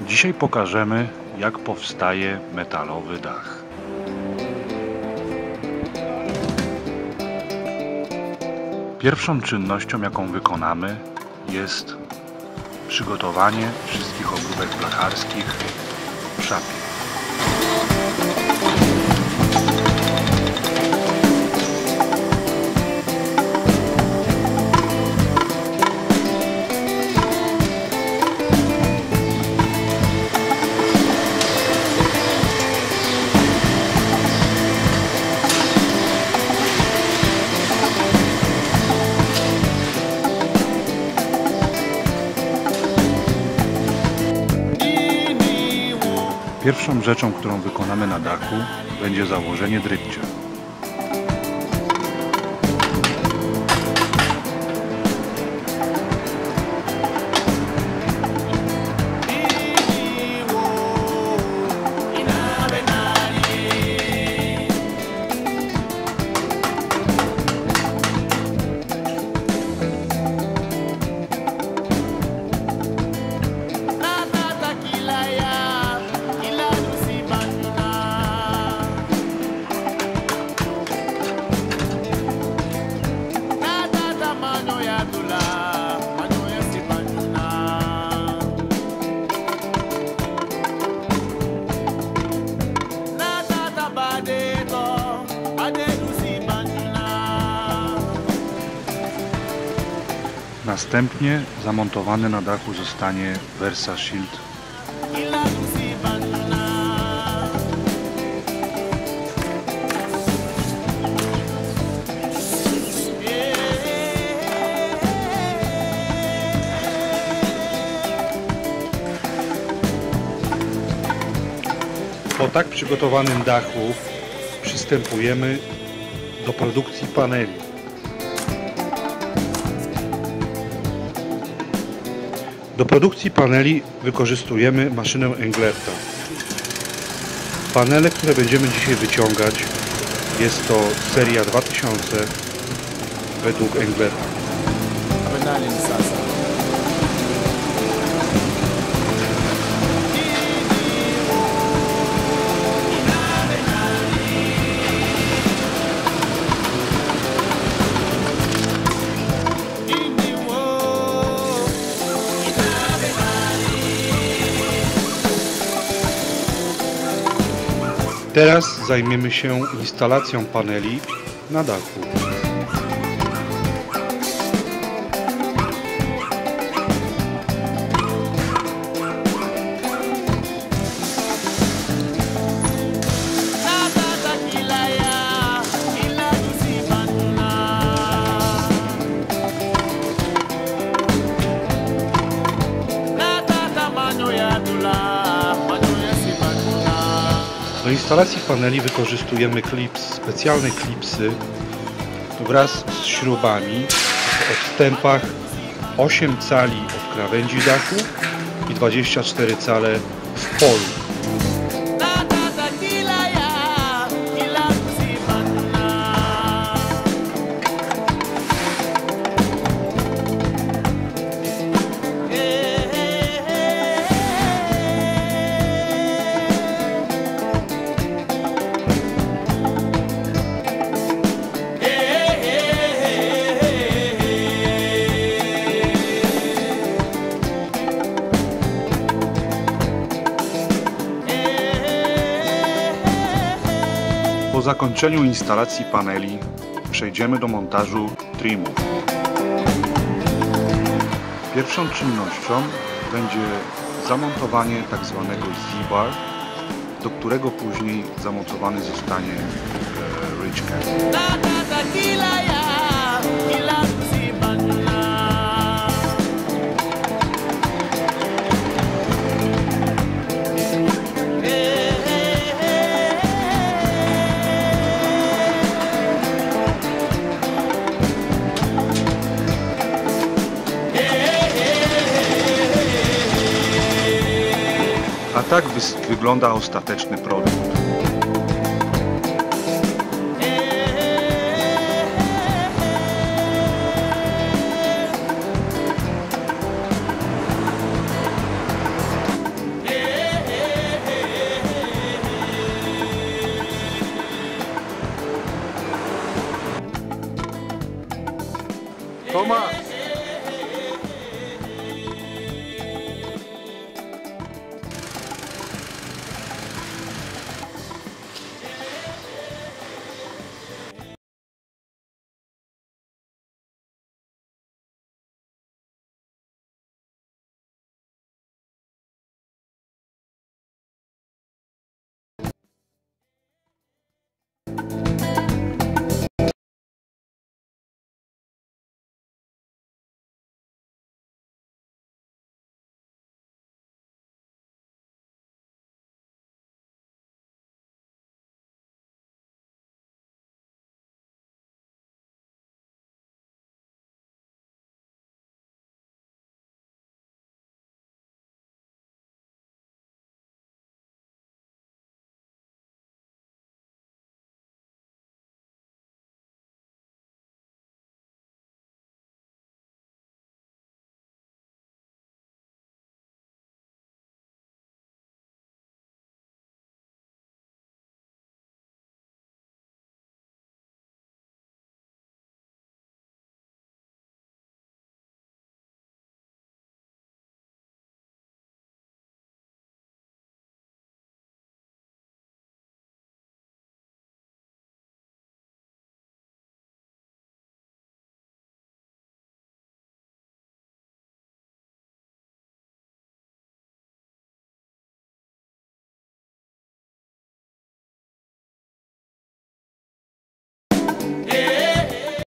Dzisiaj pokażemy, jak powstaje metalowy dach. Pierwszą czynnością, jaką wykonamy, jest przygotowanie wszystkich obróbek blacharskich w szapie. Pierwszą rzeczą, którą wykonamy na dachu będzie założenie drybcia. Następnie zamontowany na dachu zostanie Versa Shield Po tak przygotowanym dachu przystępujemy do produkcji paneli. Do produkcji paneli wykorzystujemy maszynę Englerta. Panele, które będziemy dzisiaj wyciągać jest to seria 2000 według Englerta. Teraz zajmiemy się instalacją paneli na dachu. Instalacji paneli wykorzystujemy klips, specjalne klipsy wraz z śrubami w odstępach 8 cali od krawędzi dachu i 24 cale w polu. Po zakończeniu instalacji paneli przejdziemy do montażu trimu. Pierwszą czynnością będzie zamontowanie tak zwanego Z-bar, do którego później zamontowany zostanie e, Cap. tak wygląda ostateczny produkt. Tomasz!